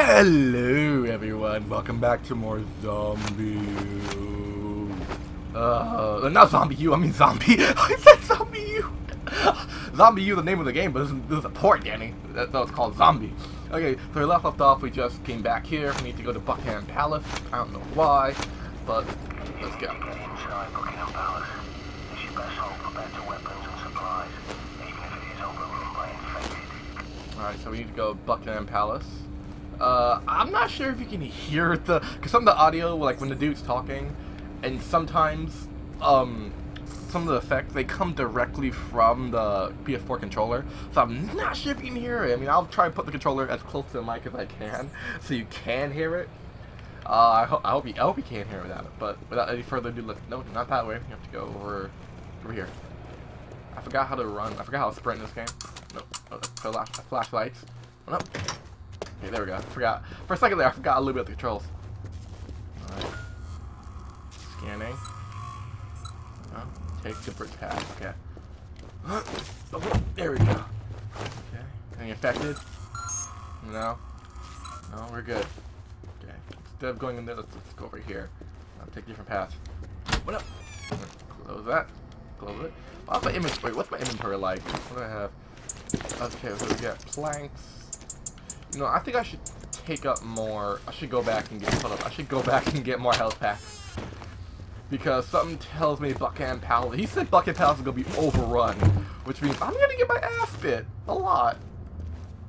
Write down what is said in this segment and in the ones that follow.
Hello everyone, welcome back to more Zombi Uh, not ZombiU, I mean Zombi. I said ZombiU. zombie U, the name of the game, but this is, this is a port, Danny. That's why it's called Zombi. Okay, so we left left off, we just came back here. We need to go to Buckingham Palace. I don't know why, but let's go. Inside Buckingham Palace. It's your best hope for better weapons and supplies, even if it is overrun by infected. Alright, so we need to go Buckingham Palace. Uh, I'm not sure if you can hear the, because some of the audio, like when the dude's talking, and sometimes, um, some of the effects, they come directly from the PS4 controller, so I'm not sure if you can hear it. I mean, I'll try and put the controller as close to the mic as I can, so you can hear it. Uh, I, ho I hope you, I hope you can hear without it, but without any further ado, look, no, not that way. You have to go over, over here. I forgot how to run. I forgot how to sprint in this game. No, oh, flash, flashlights. Oh, no. Okay, there we go. Forgot. For a second there, I forgot a little bit of the controls. Alright. Scanning. Oh, take the bridge path. Okay. Oh, there we go. Okay. Any infected? No. No, we're good. Okay. Instead of going in there, let's, let's go over here. I'll take different path. What up? Close that. Close it. What's my inventory? What's my inventory like? What do I have? Okay, so we got planks. You know, I think I should take up more. I should go back and get up. I should go back and get more health packs. Because something tells me Buckingham Palace. He said Buckingham Palace is gonna be overrun, which means I'm gonna get my ass bit a lot.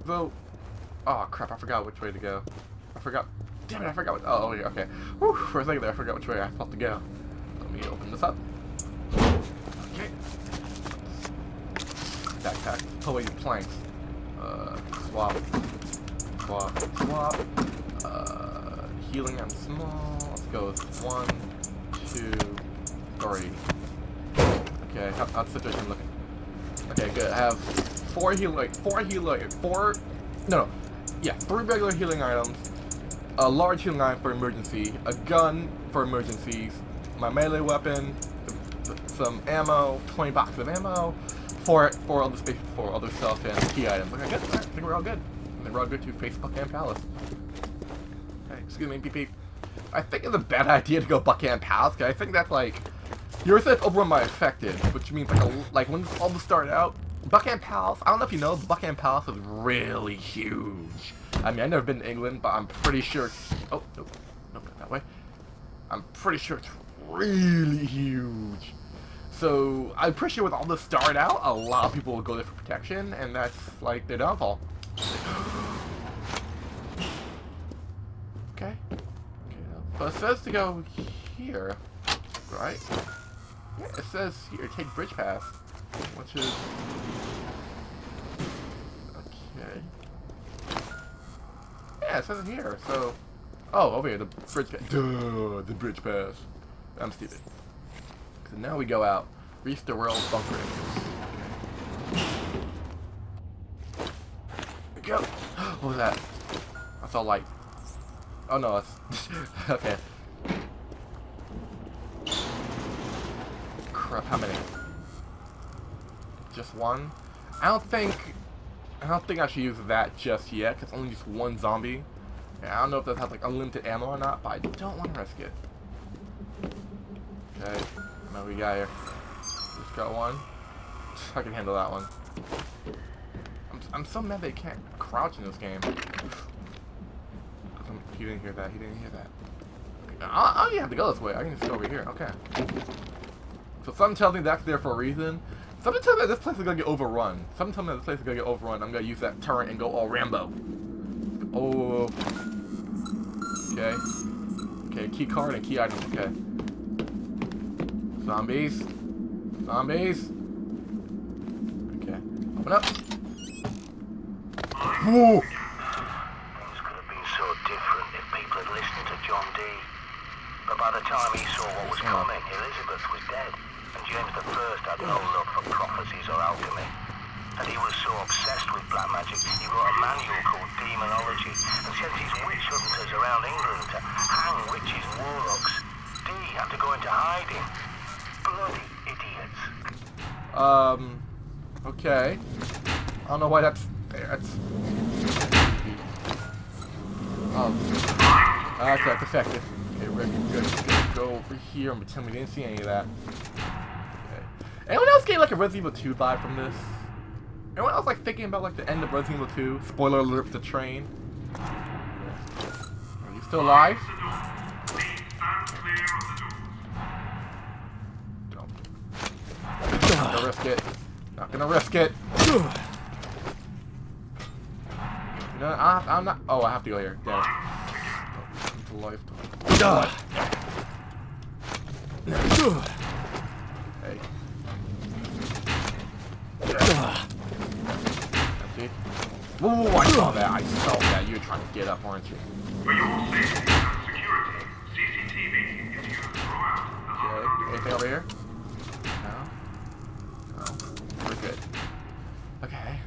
So, oh crap! I forgot which way to go. I forgot. Damn it! I forgot. What, oh, yeah, okay. Whew, for a second there, I forgot which way I supposed to go. Let me open this up. Okay. Backpack. Pull away your planks. Uh, swap swap, swap. Uh, healing I'm small. Let's go with one, two, three. Okay, how, the situation looking? Okay, good. I have four healing, four healing, four, no, no, yeah, three regular healing items, a large healing item for emergency, a gun for emergencies, my melee weapon, some ammo, 20 boxes of ammo, four, four other space for other stuff, and key items. Okay, good. I think we're all good and good to face Buckingham Palace. Excuse me, beep beep. I think it's a bad idea to go Buckingham Palace, because I think that's like... Yours says overrun by infected, which means like a, like when this started out, Buckingham Palace, I don't know if you know, Buckingham Palace is really huge. I mean, I've never been to England, but I'm pretty sure it's... Oh, no, no, not that way. I'm pretty sure it's really huge. So, I'm pretty sure with all this started out, a lot of people will go there for protection, and that's, like, their downfall. Okay. Okay. But it says to go here, right? Yeah, it says here, take bridge path, which is okay. Yeah, it says it here. So, oh, over here, the bridge path. Duh, the bridge pass. I'm stupid. So now we go out, reach the world bunker entrance. go. What was that? I saw light. Oh no, okay. Crap, how many? Just one? I don't think... I don't think I should use that just yet, because only just one zombie. I don't know if that has like unlimited ammo or not, but I don't want to risk it. Okay, what we got here? Just got one. I can handle that one. I'm so mad they can't crouch in this game. He didn't hear that. He didn't hear that. I, I don't even have to go this way. I can just go over here. Okay. So something tells me that's there for a reason. Something tells me this place is gonna get overrun. Something tells me this place is gonna get overrun. I'm gonna use that turret and go all Rambo. Oh. Okay. Okay, key card and key item. Okay. Zombies. Zombies. Okay. Open up. Whoa. Things could have been so different if people had listened But by the time he saw what was coming, Elizabeth was dead, and James I had no love for prophecies or alchemy. And he was so obsessed with black magic, he wrote a manual called Demonology and sent his witch hunters around England to hang witches and warlocks. Dee had to go into hiding. Bloody idiots. Um, okay. I don't know why that's... That's... Oh. That's, that's effective. Okay, we're gonna, just gonna go over here and pretend we didn't see any of that. Okay. Anyone else get like a Resident Evil 2 vibe from this? Anyone else like thinking about like the end of Resident Evil 2? Spoiler alert the train. Are you still alive? Don't. Not gonna risk it. Not gonna risk it. No, I, I'm not. Oh, I have to go here. Damn it. To life. Hey. Empty. Whoa, I saw that. I saw that. You were trying to get up, weren't you? For your safety and security, CCTV is used throughout Okay. Anything over here? No. No. We're good. Okay.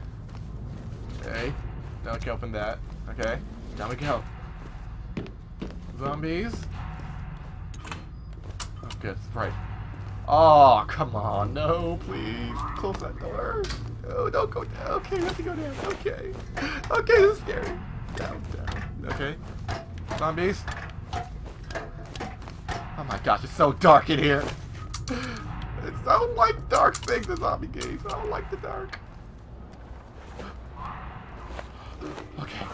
Okay. Now we can open that. Okay. Down we go. Zombies. Oh, good. Right. Oh, come on. No, please. Close that door. No, don't go down. Okay, we have to go down. Okay. Okay, this is scary. Down, down. Okay. Zombies. Oh my gosh, it's so dark in here. It's, I don't like dark things in zombie games. I don't like the dark. Okay.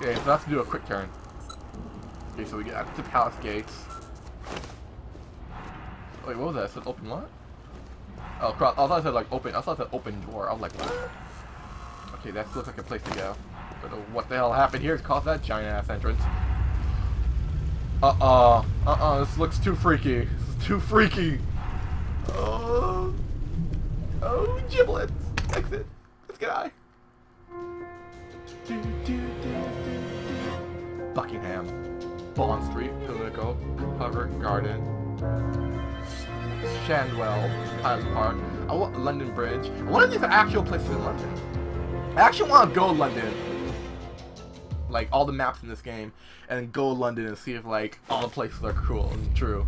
Okay, so let's do a quick turn. Okay, so we get to palace gates. Wait, what was that? It said open what? Oh, crap. I thought it said like open. I thought it said open door. I was like, what? Okay, that looks like a place to go. Don't what the hell happened here to cause that giant ass entrance. Uh-uh. Uh-uh. This looks too freaky. This is too freaky. Oh. Oh, giblets. Exit. Do, do, do. Buckingham. Bond Street. Pimlico. Covent Garden. Shadwell. Highland Park. I want London Bridge. I want these are actual places in London. I actually want to go to London like all the maps in this game and go to London and see if like all the places are cool and true.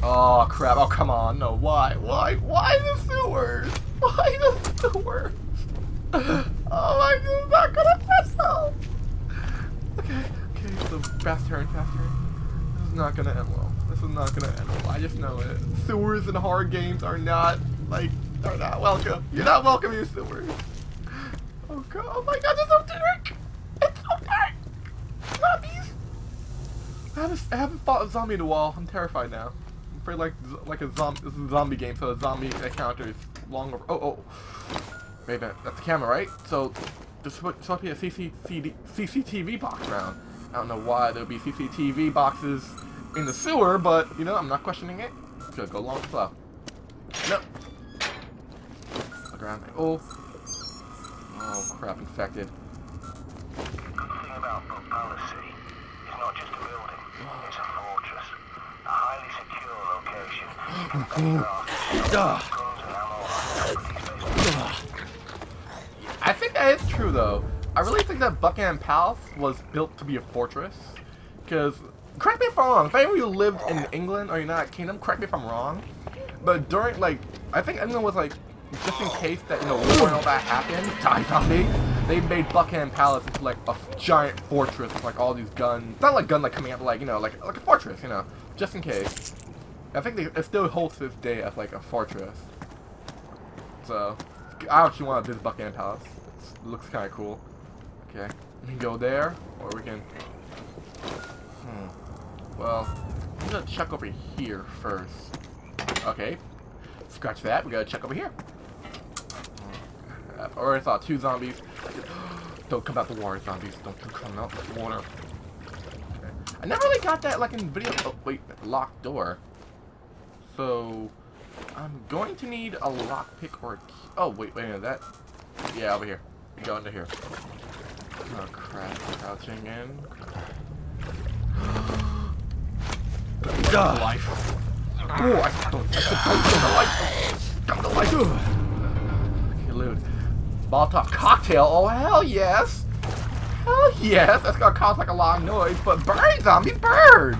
Oh crap, oh come on, no, why, why, why the sewers? Why the sewers? Oh my god, not gonna up! Okay, okay, so fast turn, fast turn. This is not gonna end well. This is not gonna end well, I just know it. Sewers and horror games are not, like, are not welcome. You're not welcome, you sewers. Oh god, oh my god, it's so dark! It's so dark! Zombies! I haven't, haven't fought a zombie in a while. I'm terrified now. I'm afraid like like a zombie. This is a zombie game, so a zombie encounter is long over. Oh oh. Wait a minute. That's the camera, right? So there's supposed to be a CCTV box around. I don't know why there would be CCTV boxes in the sewer, but you know I'm not questioning it. Should go long slow. Nope. Look around. Oh. Oh crap! Infected. Good thing about Brook Palace City is not just a building, it's a fortress. A highly secure location. Guns and ammo are properties based I think that is true, though. I really think that Buckingham Palace was built to be a fortress. Because, correct me if I'm wrong, if any of you lived in England or United Kingdom, correct me if I'm wrong. But during, like, I think England was like, just in case that, you know, war and all that happened, die zombie, they made Buckingham Palace into like a giant fortress with like all these guns. Not like gun like coming up, like, you know, like like a fortress, you know, just in case. I think they, it still holds this day as like a fortress. So, I actually want to visit Buckingham Palace. It looks kind of cool. Okay, we can go there, or we can. Hmm. Well, I'm gonna check over here first. Okay, scratch that. We gotta check over here. I already saw two zombies. Don't come out the water, zombies. Don't come out the water. Okay. I never really got that like in video. Oh wait, locked door. So I'm going to need a lockpick or a key. Oh wait, wait a minute. That. Yeah, over here. Go into here. Oh crap! Crouching in. Life. Oh, I said don't. I kill the life. Don't the life. Okay, loot. Molotov cocktail. Oh hell yes. Hell yes. That's gonna cause like a long noise, but burn zombies burn.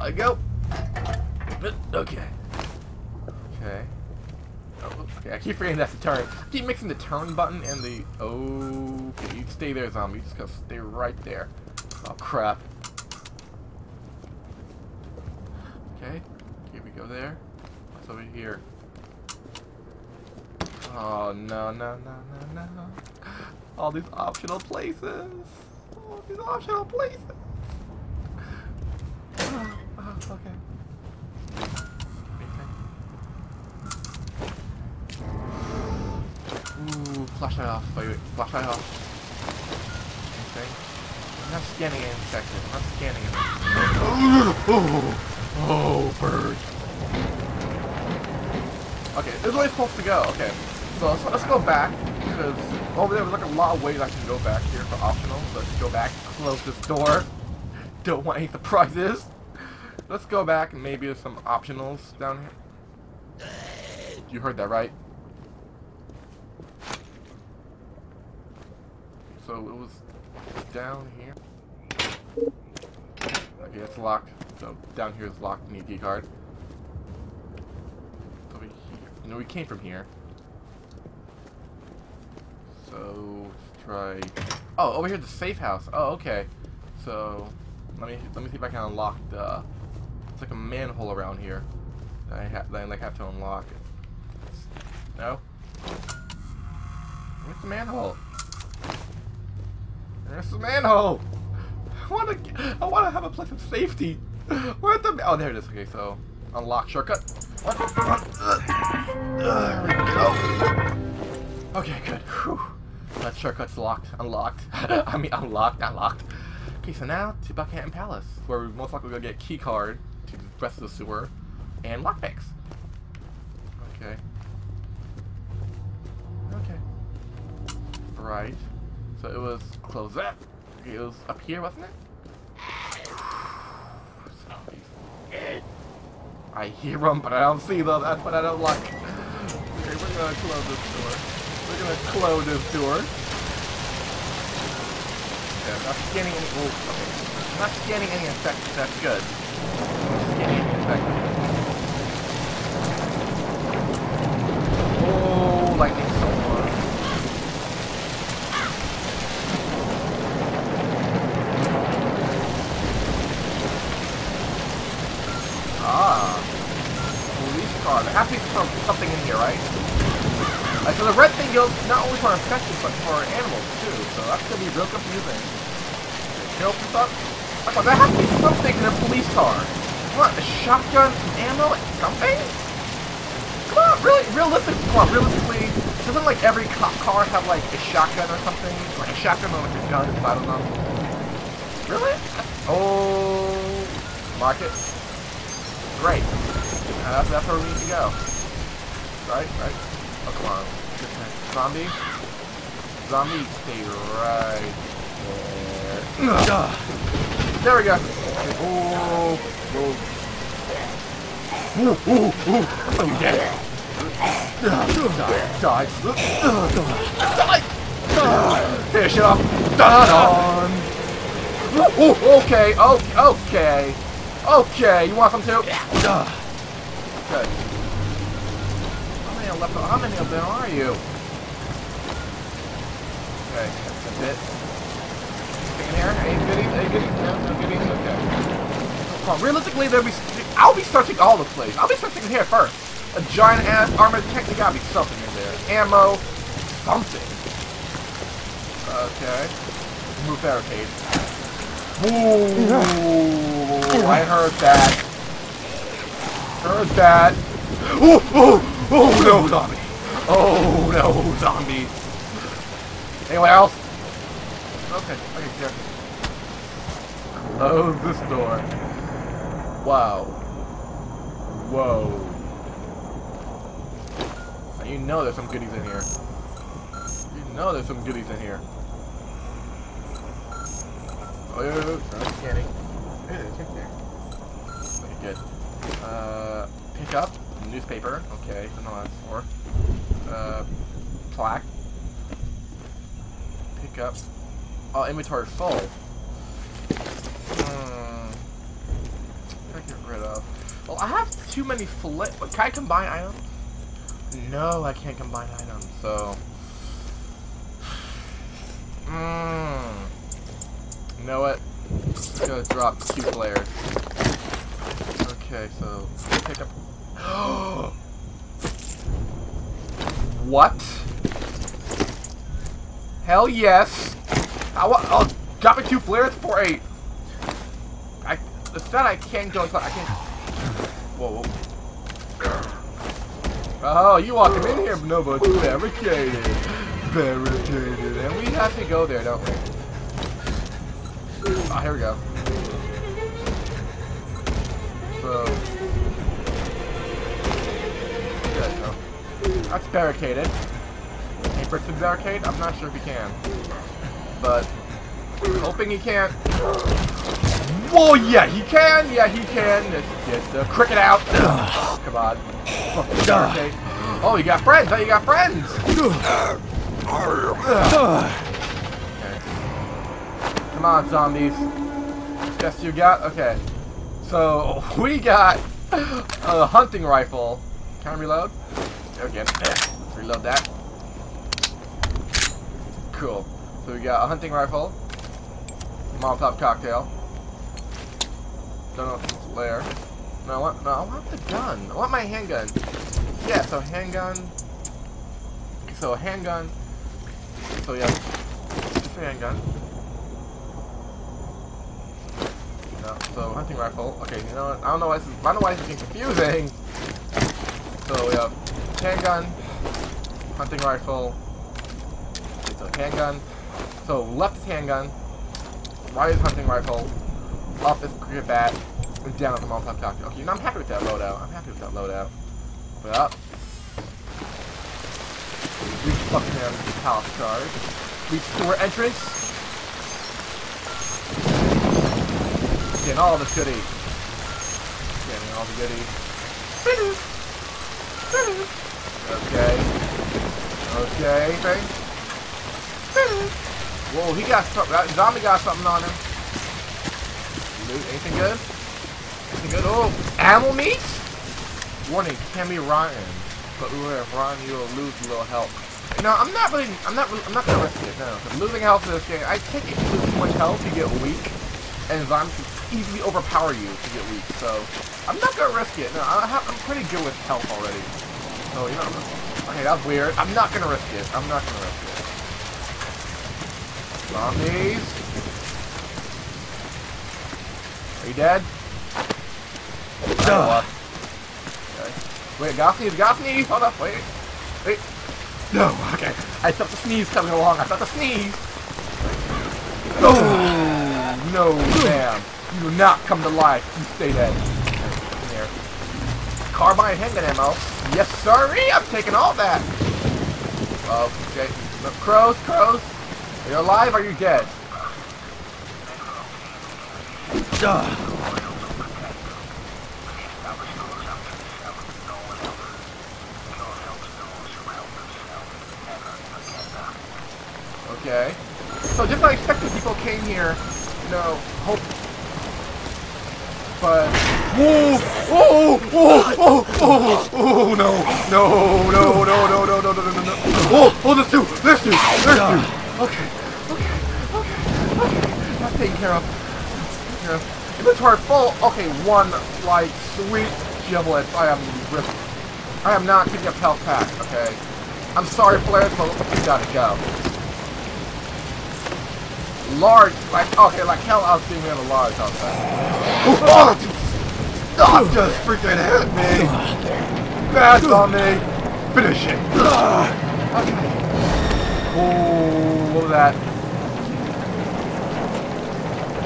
I go. Okay. Okay, I keep forgetting that's the turn. I keep mixing the turn button and the... Okay, you stay there, zombies. Just gonna stay right there. Oh crap. Okay. Here we go there. What's over here? Oh no no no no no. All these optional places. All these optional places. Oh, okay. Ooh, flashlight off. Wait, wait, flashlight off. Anything? I'm not scanning any section. I'm not scanning it. Oh, oh, birds. Okay, this is where it's supposed to go. Okay, so let's, let's go back because over there was like a lot of ways I can go back here for optional. So let's go back, close this door. Don't want any surprises. Let's go back and maybe there's some optionals down here. You heard that right? So it was down here. Okay, it's locked. So down here is locked. Need key card. Over here. No, we came from here. So let's try. Oh, over here the safe house. Oh, okay. So let me let me see if I can unlock the. It's like a manhole around here. I have I like have to unlock. It. No. Where's the manhole? There's the manhole. I want to. I want to have a place of safety. Where the? Oh, there it is. Okay, so unlock shortcut. There we go. Okay, good. Whew. That shortcut's locked. Unlocked. I mean, unlocked. Not locked. Okay, so now to Buckingham Palace, where we're most likely gonna get key card to the rest of the sewer and lockpicks. Okay. Okay. Right. So it was close. Okay, it was up here, wasn't it? I hear them, but I don't see them. That's what I don't like. Okay, we're gonna close this door. We're gonna close this door. Yeah, I'm not scanning any. Oh, okay. I'm not scanning any infected. That's good. I'm scanning any. Oh, lightning storm. Ah. Police car. There has to be some, something in here, right? Uh, so the red thing goes not only for infected, but for animals too. So that's gonna be real confusing. Can you open this up? Come on, there has to be something in a police car. What? A shotgun, ammo, and something? Come on, really, realistic. Come on, realistically, doesn't like every cop car have like a shotgun or something? Like a shotgun or like a gun inside of them? Really? Oh, market. Great. Uh, that's, that's where we need to go. Right, right. Oh, come on. Zombie? Zombie, stay right there. There we go. Oh. Die, die. Die! Die! Finish it off. Ooh, okay, okay, okay. Okay, you want some too? Good. How many left? How many of them are you? Okay, that's it. Anything in here? Any goodies? Any goodies? No, no goodies? Okay. On, realistically, there'll be. I'll be searching all the place. I'll be searching in here first. A giant ass armored tank. There gotta be something in there. Ammo. Something. Okay. Move barricade. Ooh, I heard that. Heard that. Oh, oh, oh no, zombie. Oh no, zombie. Anyone else? Okay, okay, here. Close this door. Wow. Whoa. You know there's some goodies in here. You know there's some goodies in here. Oh, yeah, yeah, scanning. Hey, there's check there. Okay, good. Uh, pick up newspaper. Okay, don't know what that's for. Uh, plaque. Pick up. Oh, inventory full. Hmm. What can I get rid of? Well, I have too many. But can I combine items? No, I can't combine items. So. Hmm. You know what? Just gonna drop two flares. Okay, so pick up. what? Hell yes. I want. Oh, dropping two flares for a. I. It's not I can't go. I can't. Whoa. whoa. Oh, you walk him in here, no, but it's barricaded. Barricaded. And we have to go there, don't we? Oh, here we go. So. Good, no. That's barricaded. Can he break the barricade? I'm not sure if he can. But, hoping he can. Whoa, yeah, he can! Yeah, he can. Let's get the cricket out. Come on. Oh, you got friends. Oh, you got friends. Okay. Come on, zombies. Yes, you got? Okay. So, we got a hunting rifle. Can I reload? Again. Let's reload that. Cool. So we got a hunting rifle. Molotov cocktail. Don't know if it's there. No, I want, no, I want the gun. I want my handgun. Yeah, so handgun. So handgun. So yeah, handgun. No, so hunting rifle. Okay, you know what? I don't know why this is. I don't know why this is confusing. So we have handgun, hunting rifle. Okay, so handgun. So left is handgun, right is hunting rifle, up is cricket bat, and down is the Molotov cocktail. Okay, know, I'm happy with that loadout. I'm happy with that loadout. It up. Reach fucking down the palace charge. Reach sewer entrance. Getting all the goodies. Getting all the goodies. Okay. Okay? Whoa, he got something. That zombie got something on him. Loot, anything good? Anything good? Oh, animal meat? Warning, can be rotten. But we were rotten, you will lose a little health. No, I'm not really, I'm not, really, I'm not gonna risk it, no. losing health in this game, I think if you lose too much health, you get weak. And zombies can easily overpower you to get weak, so I'm not gonna risk it. No, I have, I'm pretty good with health already. So, you know, okay, that's weird. I'm not gonna risk it. I'm not gonna risk it. Zombies. Are you dead? Duh. Okay. Wait, got sneeze. Hold up, wait. Wait. No, okay. I felt the sneeze coming along. I felt the sneeze. No, oh, no, ma'am. You do not come to life. You stay dead. Here. Carbine handgun ammo. Yes, sorry. I'm taking all that. Oh, okay. Look, crows, crows. Are you alive or are you dead? Okay. So just like expected, people came here, you know, hope. But whoa, whoa, whoa, whoa, oh, oh, no, no, no, no, no, no, no, no, no, no, no. Oh, oh, there's two, there's two, there's two. Okay, okay, okay, okay. That's taken care of. Of. Inventory full. Okay, one like sweet giblets. I am risk. I am not picking up health pack. Okay. I'm sorry, Flares, but we gotta go large, like, okay, like hell, I was thinking we have a large health outside. Ah! Oh, stop, just freaking hit me. Bad on me. Finish it. Ah! Okay. Oh, what was that?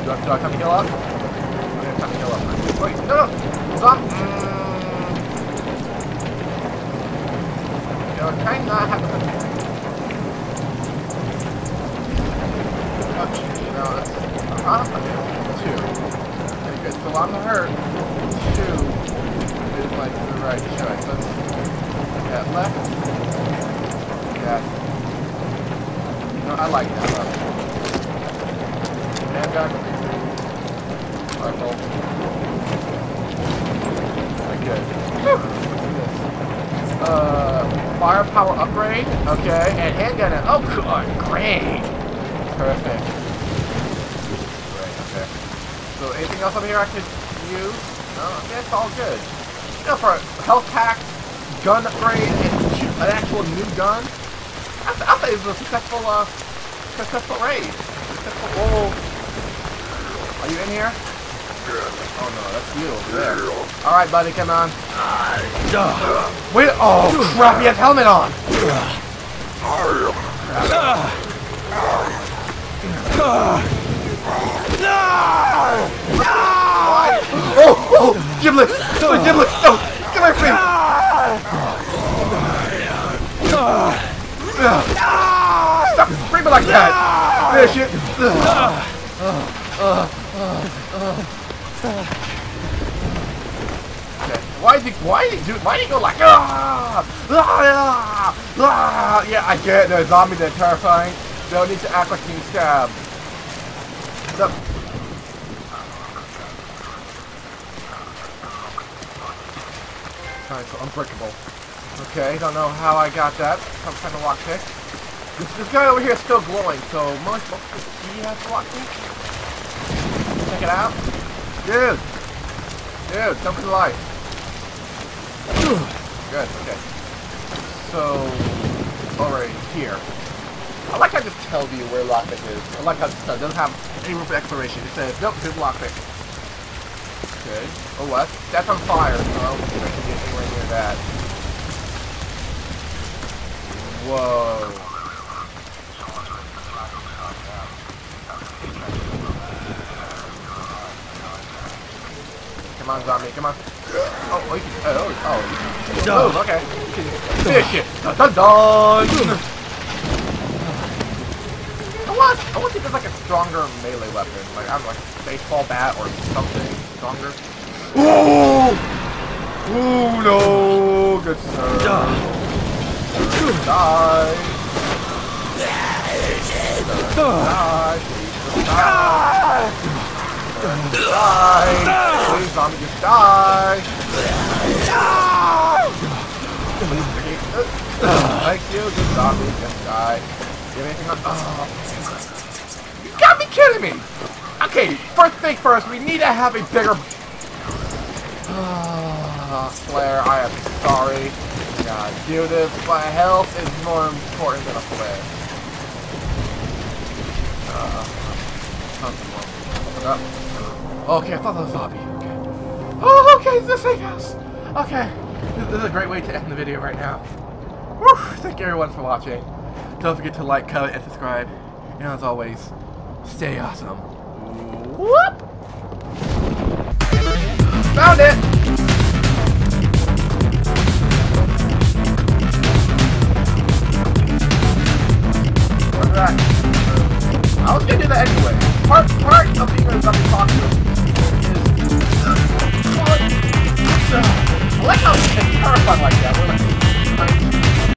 Do I, do I come heal up? I'm gonna come heal up. Wait, no, no, stop. Mm. You know, kind of not have to. No, that's uh, two. Okay, good. So on the hurt, two is like the right choice. Let's yeah, left. Yeah. No, I like that left. Okay, Uh, firepower upgrade. Okay, and handgun. Oh, good. Great. Perfect. Right, okay. So anything else over here I could use? No, okay, it's all good. You know, for health packs, gun upgrade, and an actual new gun, I'll, say it's a successful, uh, successful raid. Successful, whoa. Are you in here? Oh no, that's you over there. Alright, buddy, come on. Wait, oh crap, he has helmet on! Why? Oh, oh, Gimlet! Oh, Gimlet! No! Oh, Get away from me! Stop screaming like that! Finish it! Okay. Why did why did do, why did he go like, ah, ah, ah, yeah, I get it, the zombies are terrifying. Don't need to act like being stabbed. The, Sorry, so unbreakable. Okay, don't know how I got that. Some kind of lockpick. This, this guy over here is still glowing, so most he has a lockpick. Check it out. Dude! Dude, come to life. Good, okay. So, alright, here. I like how I just tells you where lockpick is. I like how it doesn't have any room for exploration. It says, nope, here's lockpick. Okay. Oh, what? That's on fire, so I don't think can get anywhere near that. Whoa. Come on, zombie, come on. Oh, oh, oh, oh, oh, okay. Fish it. Dun dun dun! I want, I want to see if there's like a stronger melee weapon. Like, I don't know, like a baseball bat or something stronger. Ooh! Ooh, no! Good sir. Die. Die. Die. Please, die. Die! Please, zombie, just die! Thank you, good zombie, just die. Do you have anything on? Oh. You got me kidding me! Okay, first thing first, we need to have a bigger... Ah, flare, I am sorry. God, do this. My health is more important than a flare. Uh, open up. Okay, I thought that was a zombie. Okay. Oh, okay, it's the safe house. Okay, this, is a great way to end the video right now. Whew, thank you everyone for watching. Don't forget to like, comment, and subscribe. And as always, stay awesome. Whoop! Found it!